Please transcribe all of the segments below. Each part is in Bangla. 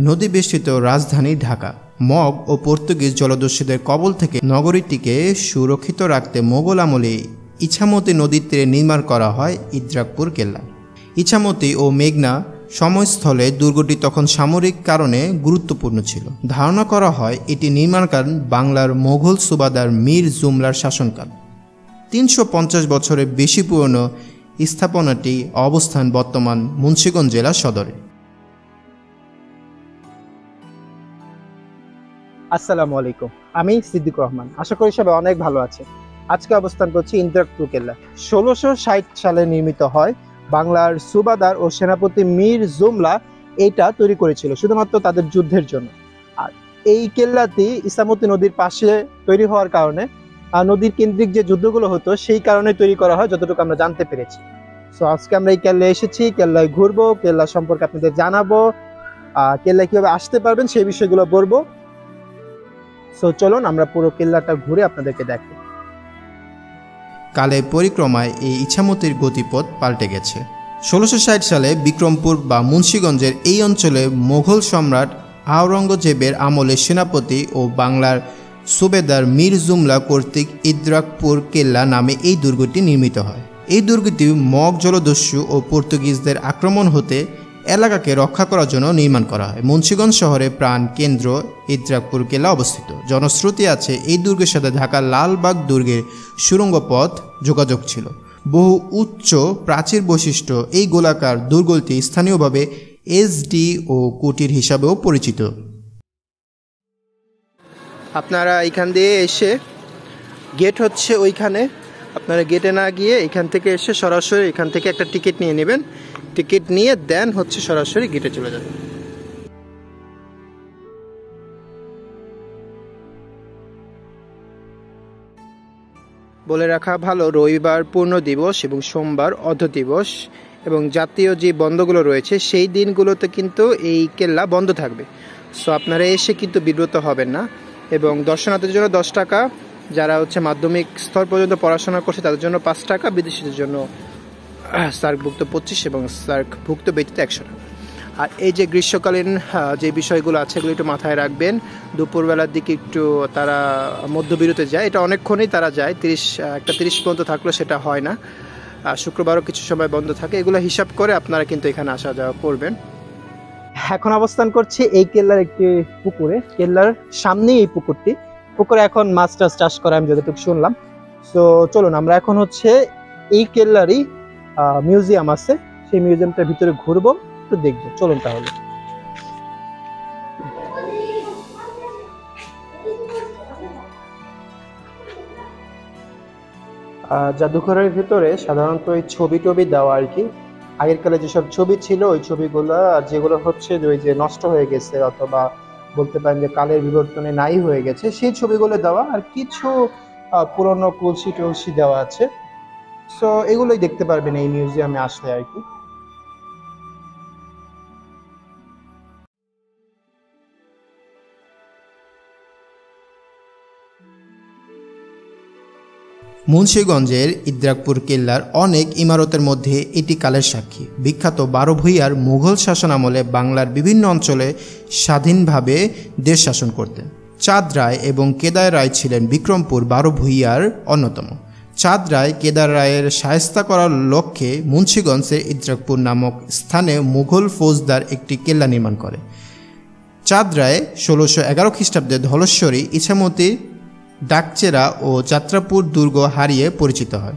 নদী বেষ্টিত রাজধানী ঢাকা। মগ ও পর্তুগিজ জলদস্যুদের কবল থেকে নগরীটিকে সুরক্ষিত রাখতে মোগল আমলে ইছামতি নদীর তীরে নির্মাণ করা হয় ইদ্রাকপুর কেল্লা। ইছামতি ও মেঘনা সময়স্থলে দুর্গটি তখন সামরিক কারণে গুরুত্বপূর্ণ ছিল। ধারণা করা হয় এটি নির্মাণকাল বাংলার মোঘল সুবাদার মীর জুমলার শাসনকাল। তিনশো পঞ্চাশ বছরের বেশি পুরনো স্থাপনাটি অবস্থান বর্তমান মুন্সীগঞ্জ জেলা সদরে। আসসালামু আলাইকুম। আমি সিদ্দিক রহমান। আশা করি সবাই অনেক ভালো আছে। আজকে অবস্থান করছি ইন্দ্রাকপুর কেল্লা ষোলোশো সালে নির্মিত হয় বাংলার সুবাদার ও সেনাপতি মীর জুমলা এইটা তৈরি করেছিল, শুধুমাত্র তাদের যুদ্ধের জন্য। আর এই কেল্লাটি ইসামতি নদীর পাশে তৈরি হওয়ার কারণে নদীর কেন্দ্রিক যে যুদ্ধগুলো হতো, সেই কারণে তৈরি করা হয় যতটুকু আমরা জানতে পেরেছি। সো আজকে আমরা এই কেল্লায় এসেছি, কেল্লায় ঘুরবো, কেল্লা সম্পর্কে আপনাদের জানাব কেল্লায় কীভাবে আসতে পারবেন সেই বিষয়গুলো বলব। সো চলুন আমরা পুরো কেল্লাটা ঘুরে আপনাদেরকে দেখি। কালে পরিক্রমায় এই ইছামতির গতিপথ পাল্টে গেছে। ষোলোশো সালে বিক্রমপুর বা মুন্সীগঞ্জের এই অঞ্চলে মোঘল সম্রাট আওরঙ্গজেবের আমলে সেনাপতি ও বাংলার সুবেদার মীর জুমলা কর্তৃক ইদ্রাকপুর কেল্লা নামে এই দুর্গটি নির্মিত হয়। এই দুর্গটি মগ জলদস্যু ও পর্তুগিজদের আক্রমণ হতে এলাকাকে রক্ষা করার জন্য নির্মাণ করা হয়। মুন্সীগঞ্জ শহরে প্রাণ কেন্দ্র ইদ্রাকপুর কেলা অবস্থিত। জনশ্রুতি আছে, এই দুর্গের সাথে ঢাকা লালবাগ দুর্গের সুড়ঙ্গ পথ যোগাযোগ ছিল। বহু উচ্চ প্রাচীর বৈশিষ্ট্য এই গোলাকার দুর্গটি স্থানীয়ভাবে এসডি ও কুটির হিসাবেও পরিচিত। আপনারা এখান দিয়ে এসে গেট হচ্ছে ওইখানে। আপনারা গেটে না গিয়ে এখান থেকে এসে সরাসরি এখান থেকে একটা টিকিট নিয়ে নেবেন। টিকিট নিয়ে দেন হচ্ছে সরাসরি গেটে চলে যাবেন বলে রাখা ভালো, রবিবার পূর্ণ দিবস এবং সোমবার অর্ধ দিবস এবং জাতীয় যে বন্ধগুলো রয়েছে, সেই দিনগুলোতে কিন্তু এই কেল্লা বন্ধ থাকবে। সো আপনারা এসে কিন্তু বিব্রত হবেন না এবং দর্শনার্থীদের জন্য দশ টাকা, যারা হচ্ছে মাধ্যমিক স্তর পর্যন্ত পড়াশোনা করছে তাদের জন্য পাঁচ টাকা, বিদেশিদের জন্য সার্কভুক্ত পঁচিশ এবং সার্কভুক্ত ব্যতীত একশো টাকা। আর এই যে গ্রীষ্মকালীন যে বিষয়গুলো আছে, এগুলো একটু মাথায় রাখবেন। দুপুরবেলার দিকে একটু তারা মধ্যবিরতে যায়। এটা অনেকক্ষণই তারা যায়। তিরিশ একটা তিরিশ পর্যন্ত থাকলেও সেটা হয় না। আর শুক্রবারও কিছু সময় বন্ধ থাকে। এগুলো হিসাব করে আপনারা কিন্তু এখানে আসা যাওয়া করবেন। এখন অবস্থান করছি এই কেল্লার একটি পুকুরে। কেল্লার সামনেই এই পুকুরটি। পুকুরে এখন মাছ টাছ চাষ করে আমি যতটুকু শুনলাম। তো চলুন, আমরা এখন হচ্ছে এই কেল্লারই মিউজিয়াম আছে। সেই মিউজিয়ামটার ভিতরে ঘুরবো, একটু দেখব। চলুন তাহলে। জাদুঘরের ভিতরে সাধারণত ওই ছবি টবি দেওয়া আর কি। আগের কালে যেসব ছবি ছিল, ওই ছবিগুলো, যেগুলো হচ্ছে ওই যে নষ্ট হয়ে গেছে অথবা বলতে পারেন যে কালের বিবর্তনে নাই হয়ে গেছে, সেই ছবিগুলো দেওয়া আর কিছু পুরনো কলসি টলসি দেওয়া আছে। সো এগুলোই দেখতে পারবেন এই মিউজিয়ামে আসলে আর কি। মুন্সীগঞ্জের ইদ্রাকপুর কেল্লার অনেক ইমারতের মধ্যে এটি কালের সাক্ষী। বিখ্যাত বারো ভূঁইয়ার মুঘল শাসন আমলে বাংলার বিভিন্ন অঞ্চলে স্বাধীনভাবে দেশ শাসন করতেন। চাঁদ রায় এবং কেদায় রায় ছিলেন বিক্রমপুর বারো ভূঁইয়ার অন্যতম। চাঁদ রায় কেদার রায়ের সায়স্তা করার লক্ষ্যে মুন্সীগঞ্জের ইদ্রাকপুর নামক স্থানে মুঘল ফৌজদার একটি কেল্লা নির্মাণ করে। চাঁদ রায় ষোলোশো এগারো খ্রিস্টাব্দে ধলেশ্বরী ইছামতির ডাকচেরা ও যাত্রাপুর দুর্গ হারিয়ে পরিচিত হয়।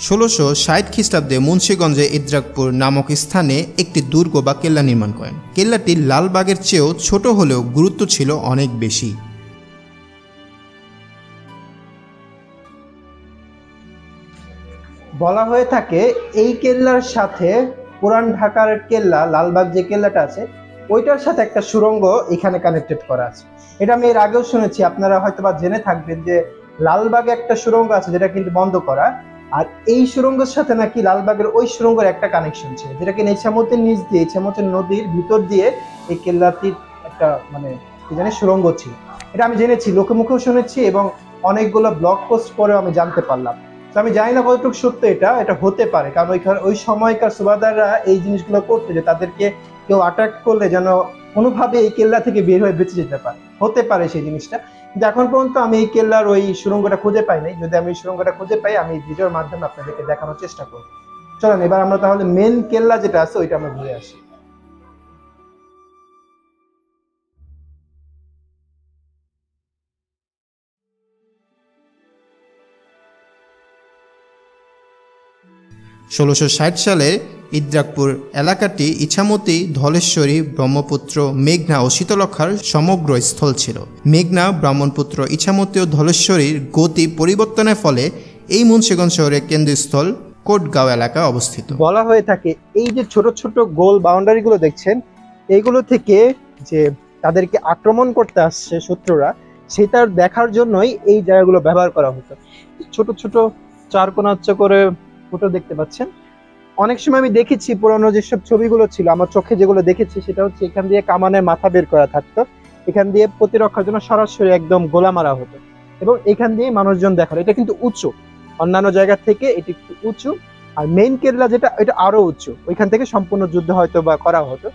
ষোলোশো ষাট খ্রিস্টাব্দে মুন্সীগঞ্জে ইদ্রাকপুর নামক স্থানে একটি দুর্গ বা কেল্লা নির্মাণ করেন। কেল্লাটি লালবাগের চেয়েও ছোট হলেও গুরুত্ব ছিল অনেক বেশি। বলা হয়ে থাকে, এই কেল্লার সাথে পুরান ঢাকার কেল্লা, লালবাগ যে কেল্লাটা আছে, ওইটার সাথে একটা সুড়ঙ্গ এখানে কানেক্টেড করা আছে। এটা আমি এর আগেও শুনেছি, আপনারা হয়তো বা জেনে থাকবেন যে লালবাগে একটা সুড়ঙ্গ আছে যেটা কিন্তু বন্ধ করা, আর এই সুড়ঙ্গের সাথে নাকি লালবাগের ওই সুড়ঙ্গের একটা কানেকশন ছিল, যেটা কিনা ইছামতের নিচ দিয়ে, ইছামতের নদীর ভিতর দিয়ে এই কেল্লাটির একটা মানে কি জানি সুড়ঙ্গ ছিল। এটা আমি জেনেছি লোকে মুখেও শুনেছি এবং অনেকগুলো ব্লগ পোস্ট পরেও আমি জানতে পারলাম। আমি জানি না কতটুকু সত্য এটা এটা হতে পারে। কারণ ওইখানে, ওই সময়কার সুবাদাররা এই জিনিসগুলো করতে যে তাদেরকে কেউ অ্যাটাক করলে যেন কোনোভাবে এই কেল্লা থেকে বের হয়ে বেঁচে যেতে পারে। হতে পারে সেই জিনিসটা। কিন্তু এখন পর্যন্ত আমি এই কেল্লার ওই সুরঙ্গটা খুঁজে পাই নাই। যদি আমি সুরঙ্গটা খুঁজে পাই, আমি ভিডিওর মাধ্যমে আপনাদেরকে দেখানোর চেষ্টা করব। চলেন, এবার আমরা তাহলে মেন কেল্লা যেটা আছে, ওইটা আমরা ঘুরে আসি। ষোলোশো সালে ইদ্রাকপুর এলাকাটি ইছামতি, ধলেশ্বরী, ব্রহ্মপুত্র, মেঘনা ও শীতলক্ষার সমগ্র স্থল ছিল। মেঘনা, ব্রাহ্মণপুত্র, ইছামতি ও ধলেশ্বরীর গতি পরিবর্তনের ফলে এই মুন্সিগঞ্জ শহরের কেন্দ্রস্থল কোটগাঁও এলাকা অবস্থিত। বলা হয়ে থাকে, এই যে ছোট ছোট গোল বাউন্ডারি গুলো দেখছেন এইগুলো থেকে যে তাদেরকে আক্রমণ করতে আসছে শত্রুরা সেটার দেখার জন্যই এই জায়গাগুলো ব্যবহার করা হতো। ছোট ছোট চার কোনাচ্চ করে ফুটো দেখতে পাচ্ছেন। অনেক সময় আমি দেখেছি পুরোনো যেসব ছবিগুলো ছিল, আমার চোখে যেগুলো দেখেছি, সেটা হচ্ছে এখান দিয়ে কামানের মাথা বের করা থাকতো। এখান দিয়ে প্রতিরক্ষার জন্য সরাসরি একদম গোলা মারা হতো এবং এখান দিয়ে মানুষজন দেখাল। এটা কিন্তু উঁচু। অন্যান্য জায়গা থেকে এটি একটু উঁচু। আর মেইন কেল্লা যেটা, এটা আরও উঁচু। ওইখান থেকে সম্পূর্ণ যুদ্ধ হয়তো বা করা হতো।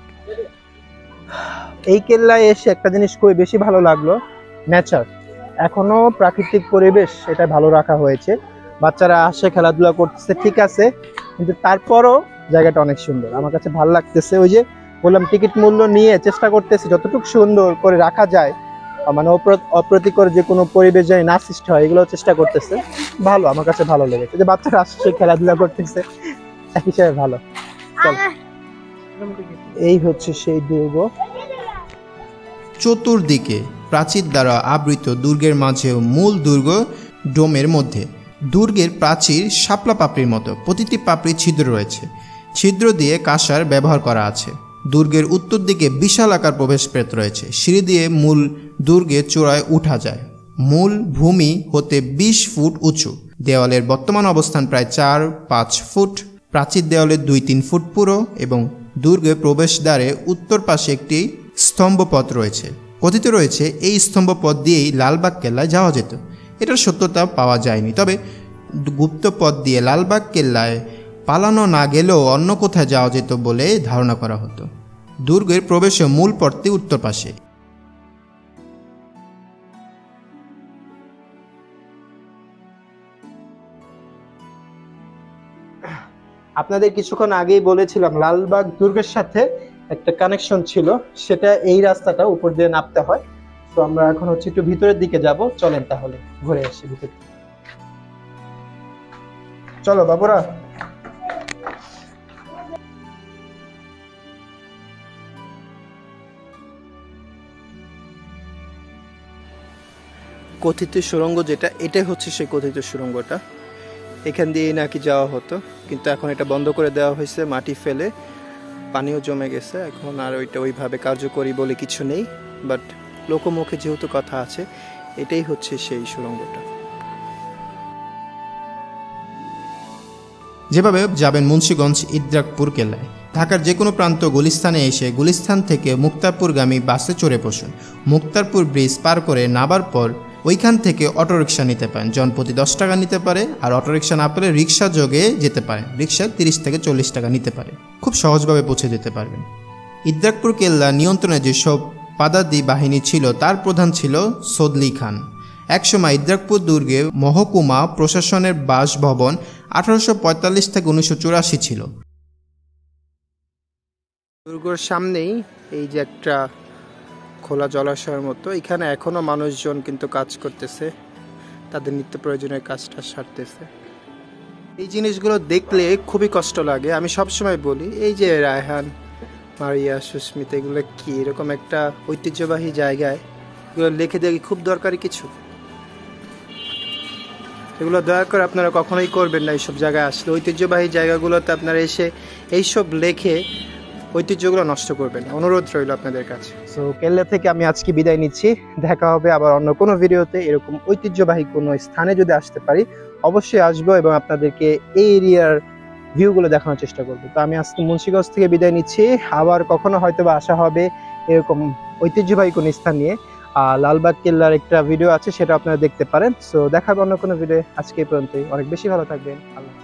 এই কেল্লায় এসে একটা জিনিস খুবই বেশি ভালো লাগল নেচার এখনও প্রাকৃতিক পরিবেশ এটা ভালো রাখা হয়েছে। বাচ্চারা আসে, খেলাধুলা করতেছে, ঠিক আছে, কিন্তু তারপরও জায়গাটা অনেক সুন্দর। আমার কাছে ভালো লাগতেছে ওই যে বললাম, টিকিট মূল্য নিয়ে চেষ্টা করতেছি, যতটুকু সুন্দর করে রাখা যায় মানে অপ্র- অপ্রীতিকর যে কোনো পরিবেশ যায় না সৃষ্টি হয় এগুলো চেষ্টা করতেছে। ভালো, আমার কাছে ভালো লেগেছে। যে বাচ্চারা আসছে খেলাধুলা করতেছে এক হিসাবে ভালো। চল। এই হচ্ছে সেই দুর্গ। চতুর্দিকে প্রাচীর দ্বারা আবৃত দুর্গের মাঝেও মূল দুর্গ ডোমের মধ্যে। দুর্গের প্রাচীর শাপলা পাপড়ির মতো। প্রতিটি পাপড়ি ছিদ্র রয়েছে। ছিদ্র দিয়ে কাঁসার ব্যবহার করা আছে। দুর্গের উত্তর দিকে বিশাল আকার প্রবেশপথ রয়েছে। সিঁড়ি দিয়ে মূল দুর্গে চূড়ায় উঠা যায়। মূল ভূমি হতে ২০ ফুট উঁচু। দেওয়ালের বর্তমান অবস্থান প্রায় চার, পাঁচ ফুট। প্রাচীর দেওয়ালের দুই, তিন ফুট পুরো এবং দুর্গে প্রবেশদ্বারে উত্তর পাশে একটি স্তম্ভপথ রয়েছে। কথিত রয়েছে, এই স্তম্ভপথ দিয়েই লালবাগ কেল্লায় যাওয়া যেত। এটার সত্যতা পাওয়া যায়নি। তবে গুপ্ত পথ দিয়ে লালবাগ কেল্লায় পালানো না গেলেও অন্য কোথায় যাওয়া যেত বলে ধারণা করা হতো। দুর্গের প্রবেশে মূল পথটি উত্তর পাশে। আপনাদের কিছুক্ষণ আগেই বলেছিলাম, লালবাগ দুর্গের সাথে একটা কানেকশন ছিল। সেটা এই রাস্তাটা উপর দিয়ে নামতে হয়। তো আমরা এখন হচ্ছে একটু ভিতরের দিকে যাব। চলেন তাহলে, ঘুরে আসি ভিতর চলো, বাবুরা। কথিত সুরঙ্গ যেটা, এটাই হচ্ছে সেই কথিত সুরঙ্গটা। এখান দিয়ে নাকি যাওয়া হতো, কিন্তু এখন এটা বন্ধ করে দেওয়া হয়েছে, মাটি ফেলে, পানিও জমে গেছে। এখন আর ওইটা ওইভাবে কার্যকরী বলে কিছু নেই বাট লোকমুখে যেহেতু কথা আছে, এটাই হচ্ছে সেই সুড়ঙ্গটা। যেভাবে যাবেন মুন্সীগঞ্জ, ইদ্রাকপুর, কেল্লায়। ঢাকার যে কোনো প্রান্ত গুলিস্তানে এসে গুলিস্তান থেকে মুক্তারপুরগামী বাসে চড়ে বসুন। মুক্তারপুর ব্রিজ পার করে নাবার পর ওইখান থেকে অটোরিকশা নিতে পারেন। জনপ্রতি দশ টাকা নিতে পারে আর অটোরিকশা না পেলে রিক্সা যোগে যেতে পারেন। রিক্সা তিরিশ থেকে চল্লিশ টাকা নিতে পারে। খুব সহজভাবে পৌঁছে যেতে পারবেন। ইদ্রাকপুর কেল্লা নিয়ন্ত্রণে যেসব পাদাদি বাহিনী ছিল, তার প্রধান ছিল সদলি খান। একসময় ইদ্রাকপুর দুর্গে মহকুমা প্রশাসনের বাসভবন আঠারোশো পঁয়তাল্লিশ থেকে উনিশশো চুরাশি ছিল। দুর্গর সামনেই এই যে একটা খোলা জলাশয়ের মতো, এখানে এখনও মানুষজন কিন্তু কাজ করতেছে, তাদের নিত্য প্রয়োজনীয় কাজটা সারতেছে। এই জিনিসগুলো দেখলে খুবই কষ্ট লাগে। আমি সবসময় বলি, এই যে রায়হান মারিয়া, সুস্মিতা, এগুলো কি? এরকম একটা ঐতিহ্যবাহী জায়গায় এগুলো লিখে দেওয়া খুব দরকারি কিছু? এগুলো দয়া করে আপনারা কখনোই করবেন না এইসব জায়গায় আসলে। ঐতিহ্যবাহী জায়গাগুলোতে আপনারা এসে এইসব লেখে ঐতিহ্যগুলো নষ্ট করবেন অনুরোধ রইল আপনাদের কাছে। সো কেল্লা থেকে আমি আজকে বিদায় নিচ্ছি। দেখা হবে আবার অন্য কোনো ভিডিওতে। এরকম ঐতিহ্যবাহী কোনো স্থানে যদি আসতে পারি, অবশ্যই আসব এবং আপনাদেরকে এই এরিয়ার ভিউগুলো দেখানোর চেষ্টা করব। তো আমি আজকে মুন্সিগঞ্জ থেকে বিদায় নিচ্ছি। আবার কখনো হয়তো বা আসা হবে এরকম ঐতিহ্যবাহী কোনো স্থান নিয়ে। আর লালবাগ কেল্লার একটা ভিডিও আছে, সেটা আপনারা দেখতে পারেন। সো দেখাবে অন্য কোনো ভিডিও আজকে এই পর্যন্তই। অনেক বেশি ভালো থাকবেন। আল্লাহ